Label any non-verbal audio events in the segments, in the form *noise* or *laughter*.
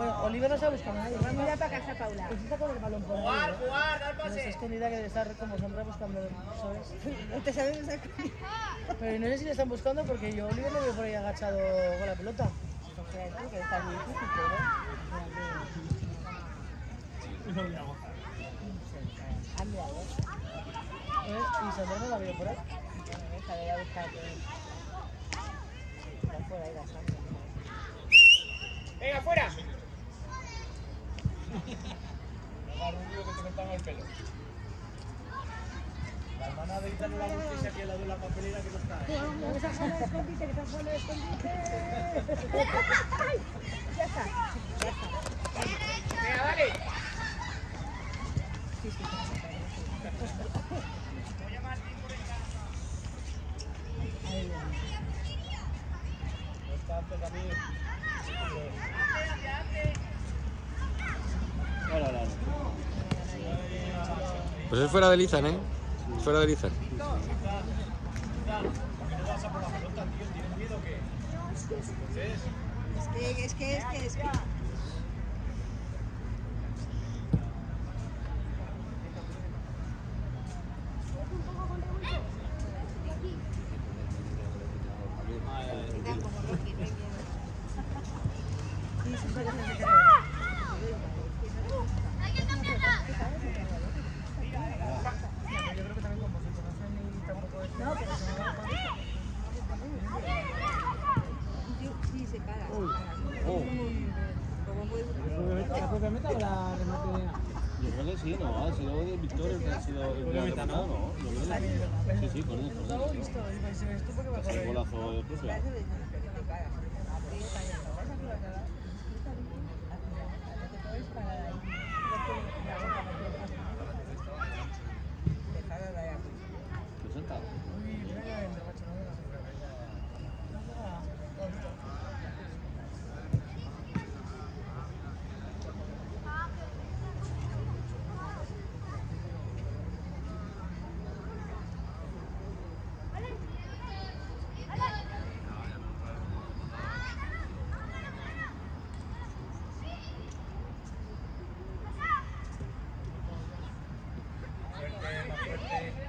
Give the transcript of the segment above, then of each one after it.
Bueno, Oliver no buscando a nadie. Mira para casa, Paula. Pues está con el balón por Jugar, medio. jugar, dar No pase. está escondida que debe estar como sombra buscando, ¿sabes? *laughs* No te sabes esa Pero no sé si le están buscando porque yo a Oliver lo veo por ahí agachado con la pelota. que está muy difícil, pero... Anda, ¿Ves? Y Sandra no la veo por ahí. Esa voy a buscar. Está fuera ahí la. Venga, fuera. Más rubio que te cortan el pelo. La hermana de Italo la justicia aquí al lado de la papelera que no está. ¿eh? Esa zona de escondite, que esa zona de escondite. *laughs* Ya está, ya está. Venga, dale. No está antes a mí. Ahora, ahora. Pues es fuera de Lizan, ¿eh? Fuera de Lizan. ¿Por qué no vas a por la pelota, tío? ¿Tienes miedo o qué? Entonces, Es que, es que, es que, es que... Sí, sí, sí, sí, sí. Yo creo que también como se conocen y tampoco es... No, pero se van Sí, se para, se para. Como muy... ¿La propia meta o la remate? Yo creo que sí, ¿no? Ha sido de Victoria que ha sido que ¿no? Yo creo que sí, sí, con tú porque va a El correr. golazo de Thursday.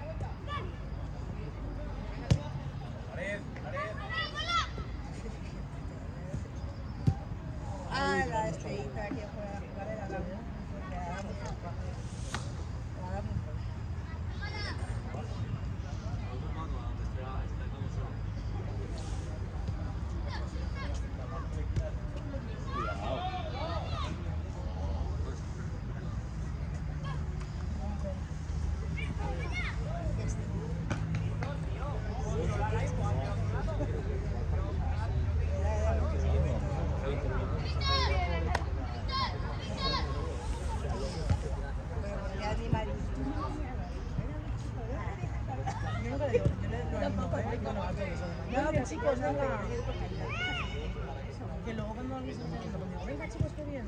que luego cuando alguien se está cuando venga chicos, qué bien.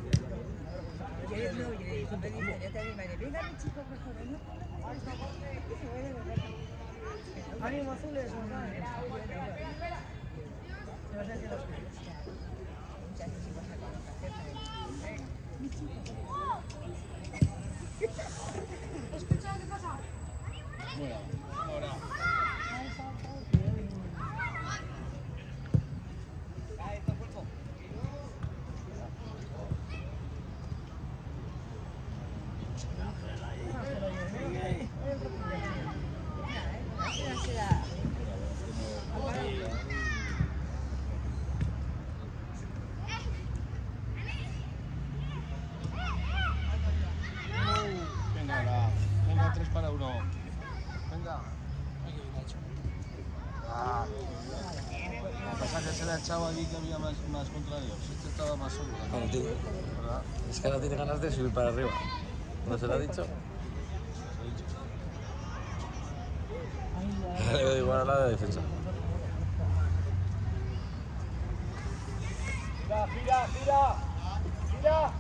Yo les no, yo le digo, yo te animaré, venga chicos, pues corremos. Ánimo azules, ¿no? Se los hace los medios. Muchas chicos ahora. Venga, 3 para 1. Venga. Ah. Lo que pasa es que se le ha echado allí que había más, más contrarios. Este estaba más solo. Es que ahora tiene ganas de subir para arriba. ¿No se lo ha dicho? Le doy igual a la de defensa. Gira, gira. Gira.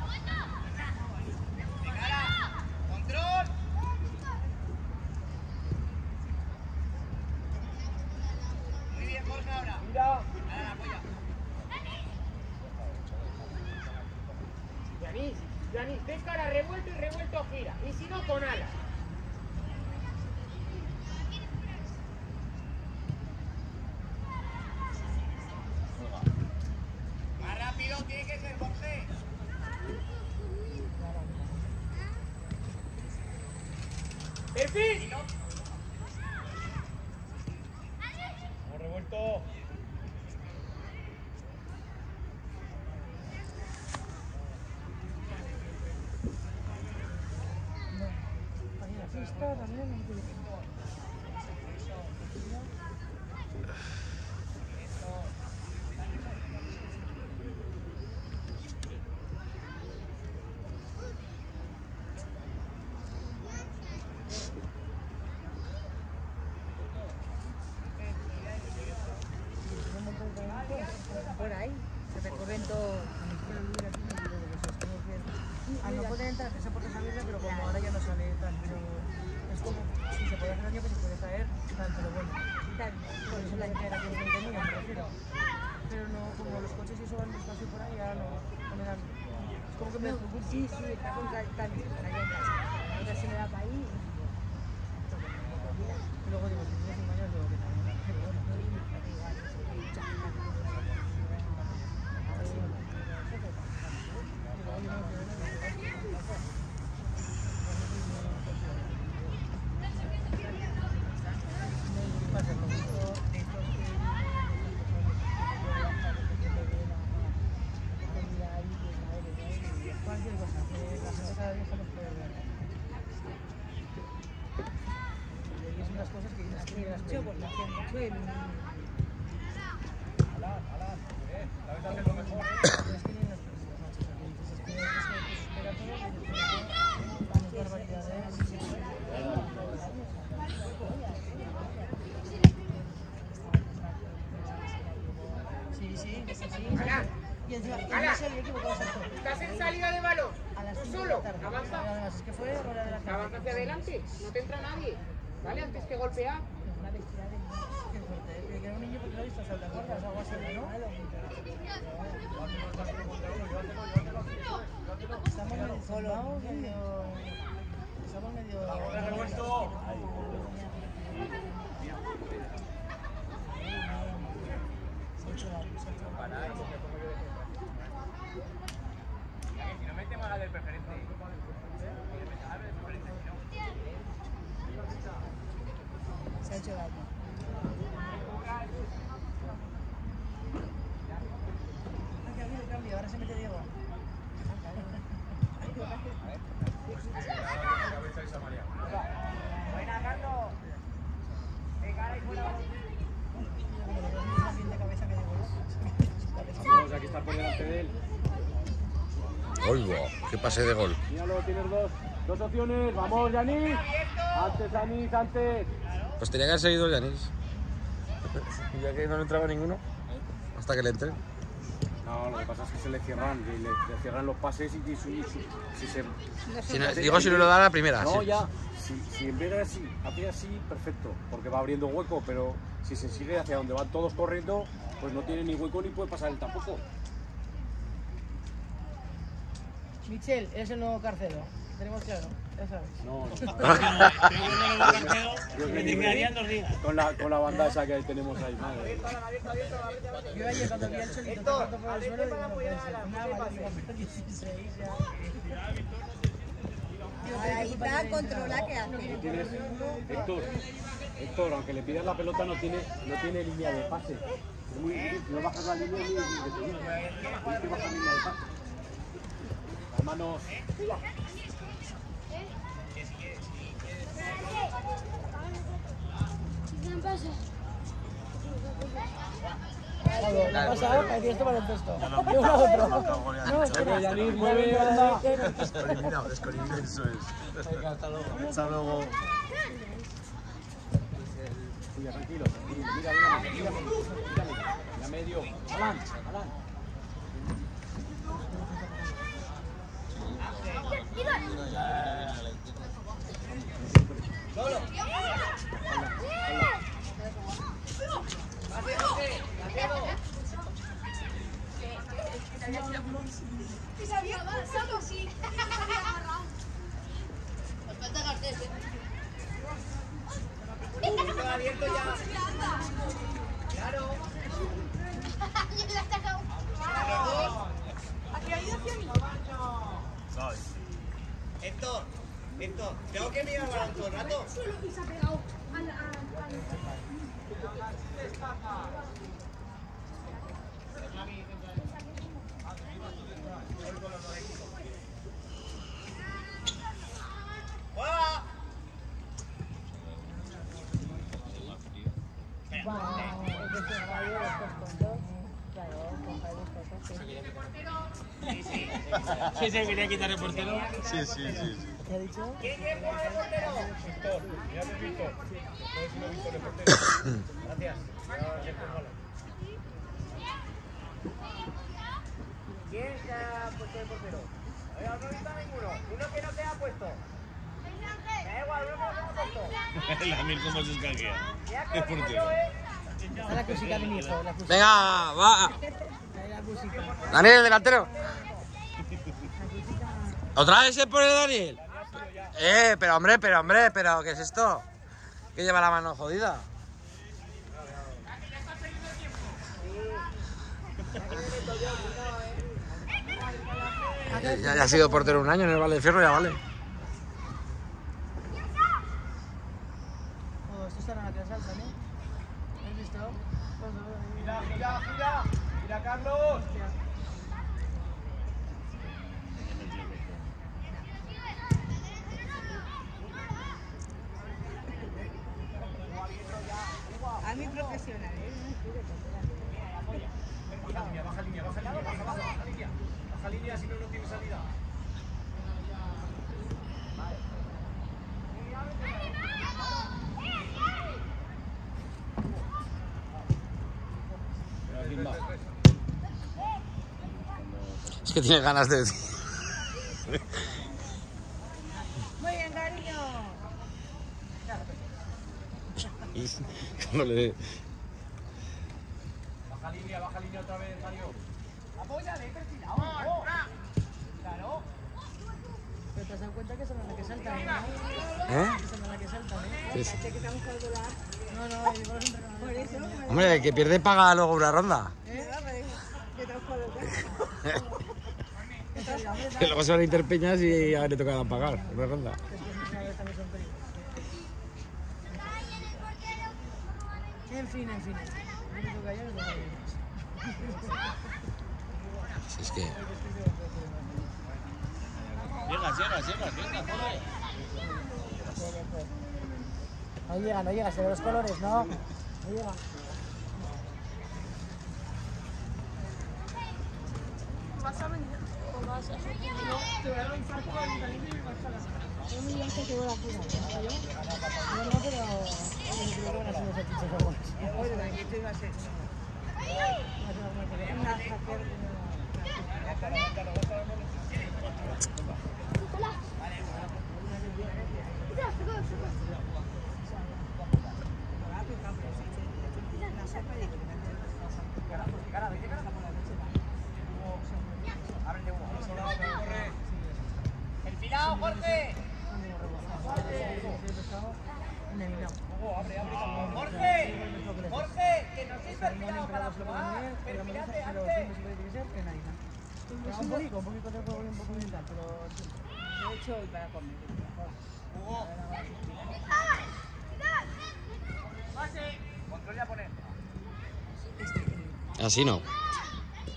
Control. Muy bien, Jorge, ahora. Gira. Ahora, apoya. Yanis, Yanis, de cara revuelto y revuelto gira. Y si no, con alas. Más rápido tiene que ser José. ¡Perfil! Vamos revuelto. Ahí la fiesta también. Por ahí, se recorren todo. Al no poder entrar, esa puerta es abierta, pero como ahora ya no sale tal, pero es como si puede tal, pero bueno. No. Pero no, como los coches y eso van despacio por ahí, no, no me dan. Es como que me Sí, sí, está con cambio, para allá casa. Ahora se me da para ahí. Luego digo que también. Pero bueno, no digo, igual, Cualquier cosa, que la gente cada día estamos puede ver. Y es unas cosas que tienes que ver las películas. mucho en... Alan, Alan. Eh, la vez haces lo mejor. Es que ni en las películas, macho, o sea, que dices, es que es que te espera todo y después van barbaridades. Sí, sí, sí, sí. Alan, Y encima, y Alan. no se había equivocado exacto. Estás en salida de balón. Tú 5 de solo, avanza. Avanza hacia adelante, no te entra nadie. ¿Vale? Antes que golpear. Una bestialidad de niño. Qué fuerte. ¿eh? Que. Estamos medio zumbados, medio... Estamos medio... revuelto. Se ha hecho algo, se ha hecho algo. Si no metemos a la del preferente. Se ha hecho daño. Ah, que ha habido cambio, ahora se mete Diego. Buena, Carlos. De cara y fuera. Como los dos mismos bien de cabeza que Diego. Vamos, aquí está por delante de él. Oigo, qué pase de gol. Míralo, tienes dos, dos opciones. Vamos, Yanis. Antes, Yanis, antes. Pues tenía que haber seguido Yanis. *laughs* ya que no le entraba ninguno. Hasta que le entre. No, lo que pasa es que se le cierran, y le, le cierran los pases y, y su- y su- si se... Si no- digo si no lo da a la primera. No, sí. ya, si, si en vez de así, hace así, perfecto, porque va abriendo hueco, pero si se sigue hacia donde van todos corriendo, pues no tiene ni hueco ni puede pasar él tampoco. Michel, eres el nuevo carcero. Tenemos claro, ya sabes. No, no. Que me indicarían dos días. Con la, con la banda esa que tenemos ahí, madre. Yo ayer cuando vi al Cholito por el suelo, digo, no puede ser. Una vale, digo, 16 ya. Ahí está, controla que hace. Tienes, Héctor, Héctor, aunque le pidas la pelota no tiene, no tiene línea de pase. Es muy difícil, no bajas la línea ni de pedir. Tienes que bajar línea de pase. Las manos. Claro, ¿qué ha pasado? Parecía esto baloncesto. De uno a otro. No, Mueve, Yanis, mueve, anda. Descolimido, descolimido, eso es. Venga, hasta luego. Hasta luego. Mira, tranquilo, tranquilo. Mira, mira, mira, mira, mira, medio. Alan, Alan. Sí, se quería quitar el portero. Sí, sí, sí. sí. ¿Qué ha dicho? ¿Quién quiere jugar de portero? Víctor, mírate Víctor. Puedes decirlo Víctor de portero. Gracias. Sí. ¿Quién se ha puesto de portero? No he visto a ninguno. Uno que no se ha puesto. La mil como se escaquea. Ya Es portero. yo. Está la cosita de mi hijo, la cosita. Venga, va. Daniel, delantero. ¿Otra vez se pone Daniel? Eh, pero hombre, pero hombre, pero ¿qué es esto? Que lleva la mano jodida. Ya, ya ha sido portero un año en el Valle de Fierro, ya vale. Oh, esto estará en la que saltan, ¿eh? ¿Has visto? Pues, eh, Gira, gira, gira. Gira, Carlos. A mí profesional, ¿eh? Baja línea, baja línea, baja línea, baja, baja, baja línea. Baja línea, si no, no tiene salida. Es que tiene ganas de decir. Muy bien, cariño. Cuando le- Baja línea, baja línea otra vez, Mario. Apóyale, perfilado. Oh, Claro. Pero te has dado cuenta que son las que saltan, ¿no? ¿Eh? Que son las que saltan, ¿eh? Sí, sí. Que estamos calcular. No, no, *laughs* entrenadores. Por eso, me Hombre, el que pierde paga luego una ronda. dijo, que estamos calcular. *laughs* Que luego se van a Interpeñas y a ver le tocará pagar una ronda. En fin, en fin. Si es que. Llegas, llegas, llegas, venga, corre. No llega, no llega, se ve los colores, no. No llega. Jadi, Gracias. Un poquito, un poquito de y un poco de tal, pero sí. De hecho, hoy para comer. Pase. Control ya poner. Así no.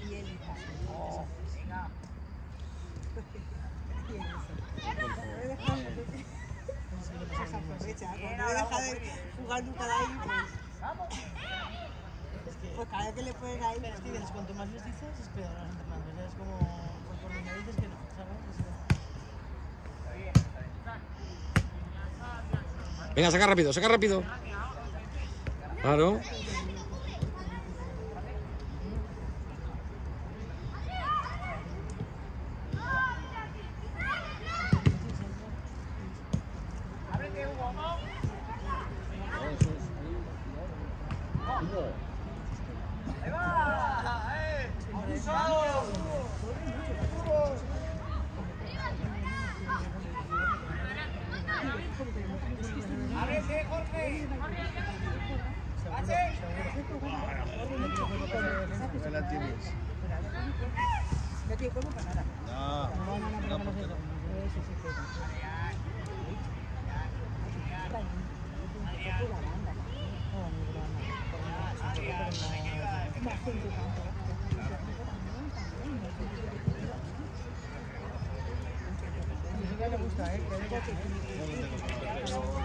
Y él Venga. se aprovecha. Como no deja de jugar nunca de ahí, pues, Vamos. pues cada vez que le ponen ahí, Pero es que dices, cuanto más les dices, es peor a los entrenadores. Es como, pues por donde dices que no, ¿sabes? Es- Saca rápido, saca rápido. Claro. Ábrete, Hugo, ¿no? Ahí va. ¡Eh! ¡Abusado! ¡Ábrete, Jorge! ¡Pase! Ahí la tienes. no tiene cuerpo para nada. No, No, no, no, pero no sé cómo. Eso sí que no. Y sí que le gusta, ¿eh? Que le gusta.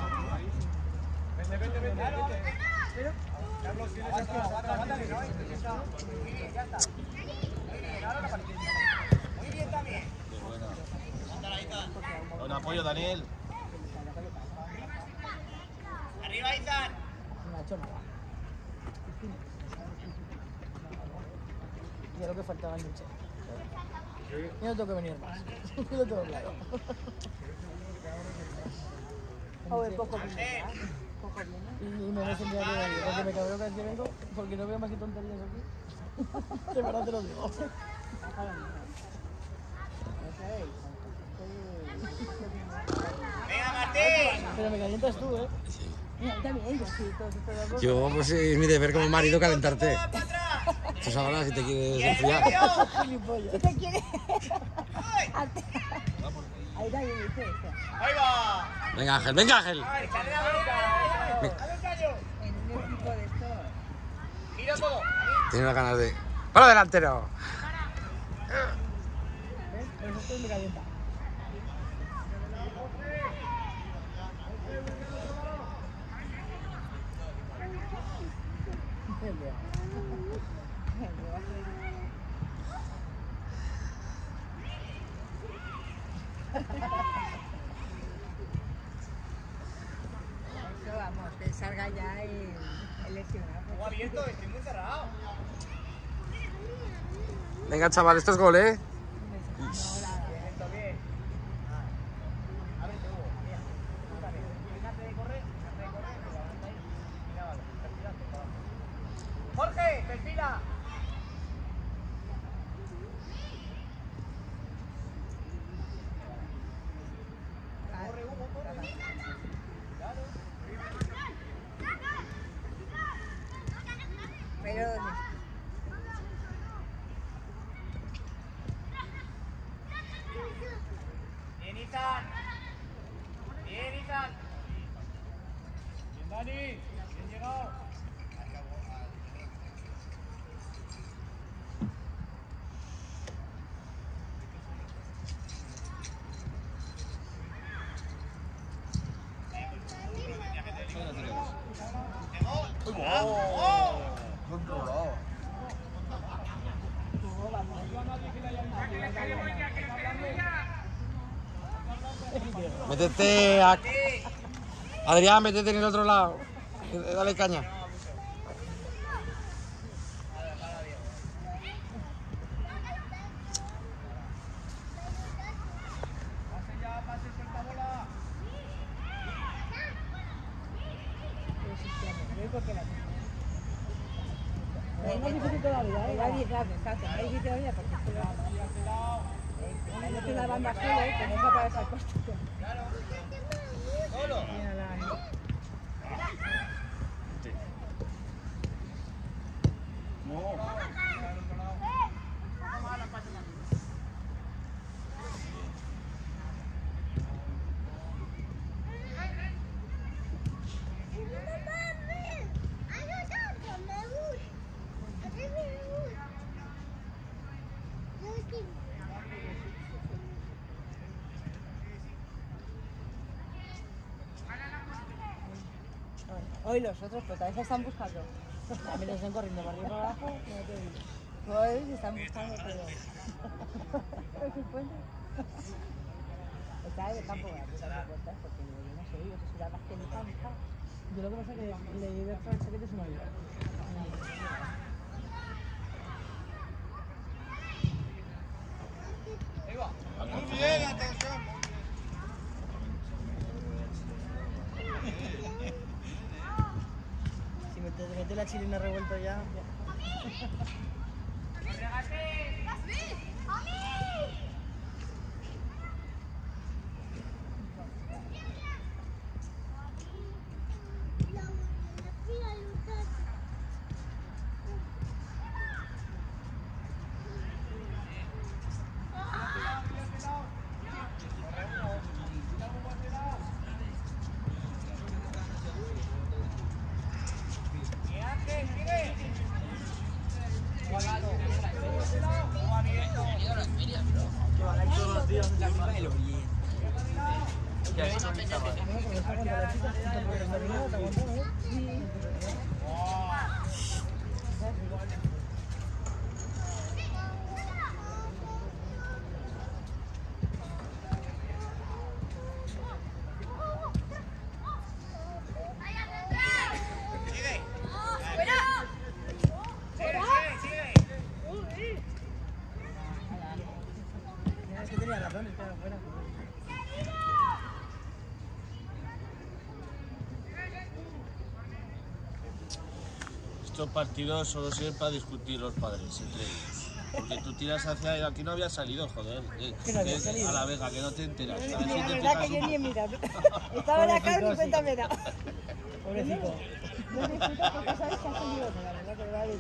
Muy bien también. Buen apoyo, Daniel. Arriba, Izan. Una chona. Y es lo que faltaba en lucha. Yo no tengo que venir más. *laughs* Yo lo tengo claro. Joder, poco viene, ¿verdad? Poco viene. Y, y me voy a sentir de ahí, porque me cabreo cada vez que vengo, porque no veo más que tonterías aquí. *laughs* De verdad te lo digo. Venga, Martín. Pero me calientas tú, ¿eh? Mira, yo también, yo sí, todo de acuerdo. Yo, pues es mi deber como marido calentarte. Para. Tú sabrás si te quieres ¡Bien, enfriar. ¿Qué te quiere? Ahí va. Venga, Ángel, venga, Ángel. Ay, echale la boca. En un equipo de estos. Giro todo. Tiene unas ganas de. ¡Para delantero! ¿Ves? Por eso estoy me calienta. Eso, vamos, que salga ya el, el lesionado. Juego Venga, chaval, esto es gol, ¿eh? Bien, esto bien. Ábrete, Hugo. Mira. Está bien. Fíjate de correr. Fíjate de correr. te levanta ahí. Mira, vale. Perfilate, para abajo. Jorge, perfila. Corre, Hugo, corre. Pero, Bien, Izan. Bien, Izan. Bien, Dani. Bien llegado. Adrián, métete en el otro lado. Dale caña. Pase ya, pase, suelta bola. Es más difícil todavía, ¿eh? Era arriesgado, exacto. Ahí sí todavía porque es que lo- eh, no tiene la banda solo, que no es para esa cosa. Solo. Mira la- Hoy los otros, pero también se están buscando. Mí los están corriendo para arriba para abajo, no te digo. Hoy se están buscando, pero. ¿Es el puente? Está en el campo, puertas porque no sé, yo soy la más que. Yo lo que pasa es que leí de otra chaqueta y se me olvidó. Ahí va. Muy bien, atención. Si me revuelta ya. ya. *laughs* Bien, Ángel, sigue. Ya es un chaval. No, porque está aguantando la chica, está por el terminado, está aguantando, ¿eh? Mira, es que tenía razón, estaba fuera. Estos partidos solo sirven para discutir los padres entre ellos. Porque tú tiras hacia aquí no había salido, joder. Eh, Que no había eh, salido. A la vega, que no te enteras. A ver si La verdad que yo ni he mirado. Estaba la cara ni cuenta me da. Pobrecito. No me explico porque sabes que ha salido. La verdad que vale.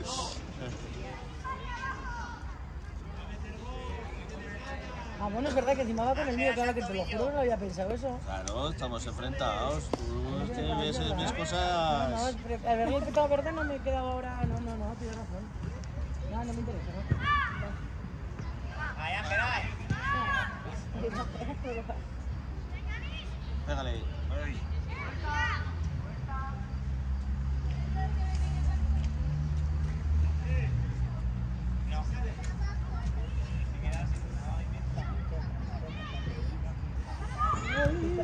Ah, bueno, es verdad que encima va con el mío, claro que te lo juro que no había pensado eso. Claro, estamos enfrentados. Tú es que ves, ves No, no, cosas. es pre- al verlo pecado verde no me quedaba ahora. No, no, no, tienes razón. No, no me interesa, ¿no? Ahí, Ángela, ahí. Pégale ahí.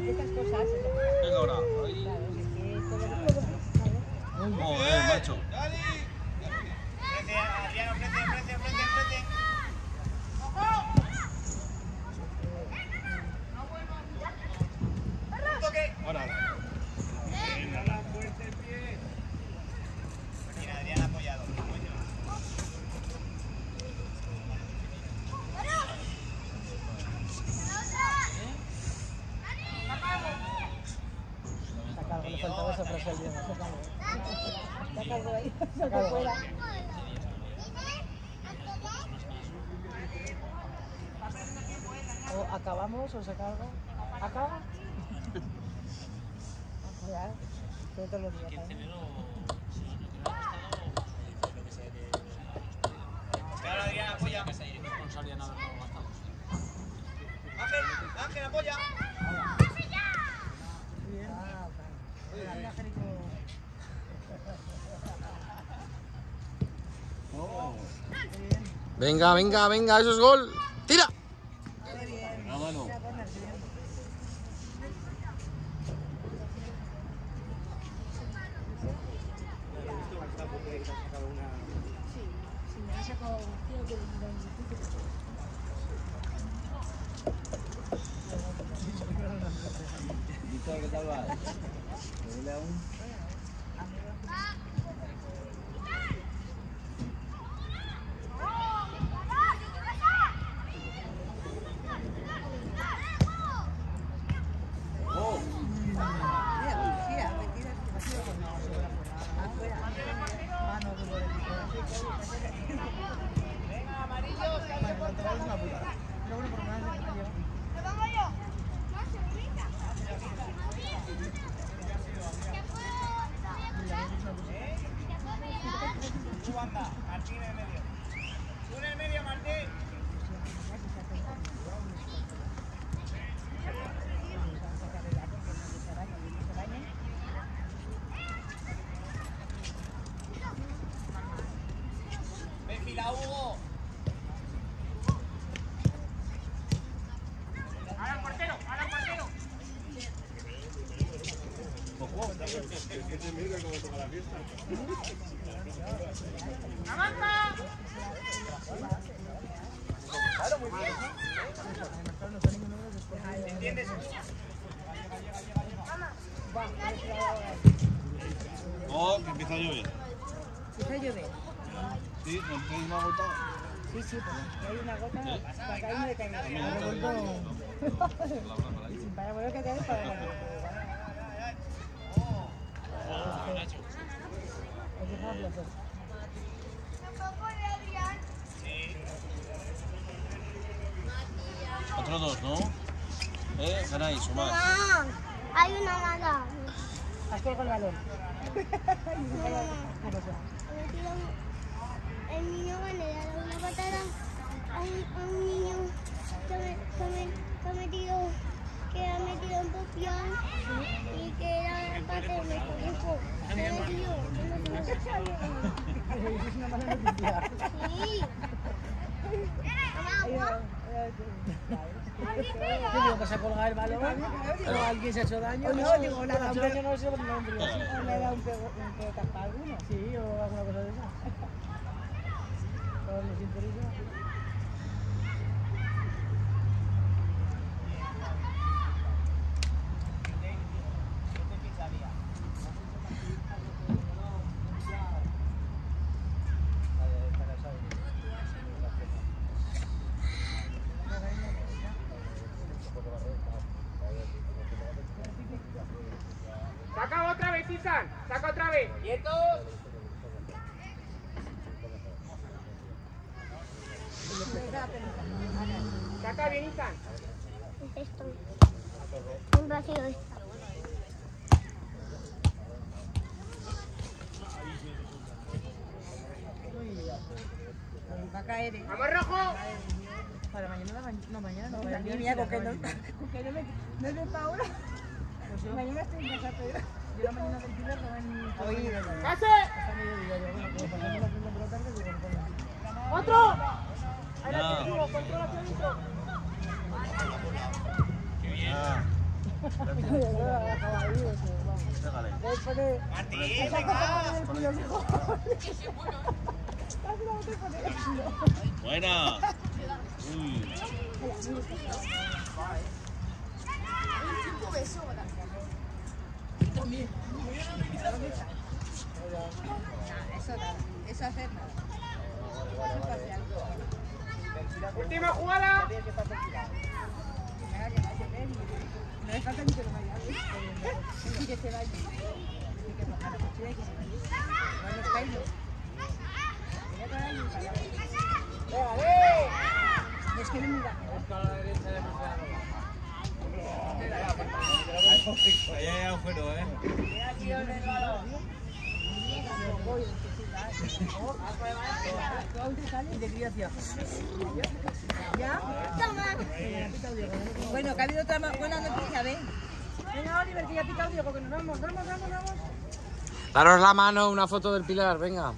Estas cosas. Venga ahora. Ahí. Claro, es que todo lo Joder, macho. Frente, Adriano, frente, frente, frente, frente. Un toque. Mira, Adrián apoyado. Sacado, le faltaba esa frase al Diego. Sacado. Sácalo ahí, saca Sacado. fuera. O acabamos o saca algo. ¿Acaba? Adrián, apoya. Ángel, Ángel, apoya. Venga, venga, venga, eso es gol. ¡Tira! La mano. Si me ha sacado un tío que me Víctor, ¿qué tal vas? ¿Te duele aún? Mano de Lorenzo. Vale, el lateral es una putada. Pero bueno, por lo menos el medio. Tu banda, Martín en el medio. Tú en el medio, Martín. Ven, fila, Hugo. ¡Ahora portero! ¡Ahora portero! ¿Entiendes? Oh, que empieza a llover. Empieza a llover. Sí, ¿no empieza una gota? Sí, sí, porque hay una gota para caer nada. Sin parar, bueno, que caer para Otros dos, ¿no? ¿Eh? Ganáis, más. Hay una mala. Has colgado el balón. El niño que le da una patada a un, a un niño que, me, que, me, que ha metido, que ha metido un popión y que era para que me conozco. Yo digo, vas a colgar el balón, pero alguien se ha hecho daño. O no, digo, se nada, ha daño, no sé qué no hombre. O le da un pego, un pego tapa a alguno. Sí, o alguna cosa de esa. Pero les interesa. Saca otra vez, Isan. Saca otra vez. ¿Quietos? Saca bien, Isan. Es esto. Un vacío esto. Va a caer, ¿eh? Vamos, rojo. Para mañana, no, mañana no, No, para y la con que no, que no me, no es de Paula. Pues yo, Mañana estoy en casa, pero... yo la mañana del Pilar no el día. ¡Pase! Bueno, como pasamos Buena. Uy. Eso hacer nada. Última jugada. No le falta ni que lo vaya que se vaya. Y que bajar la mochila y que se vaya. No es. Ahí hay agujero, ¿eh? Y de. ¿Ya? Toma. Bueno, que ha habido otra buena noticia, ¿ven? Venga, Oliver, que ya ha pitado Diego, que nos vamos, vamos, vamos, vamos. Daros la mano, una foto del Pilar, venga.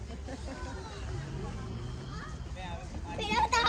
Pelota.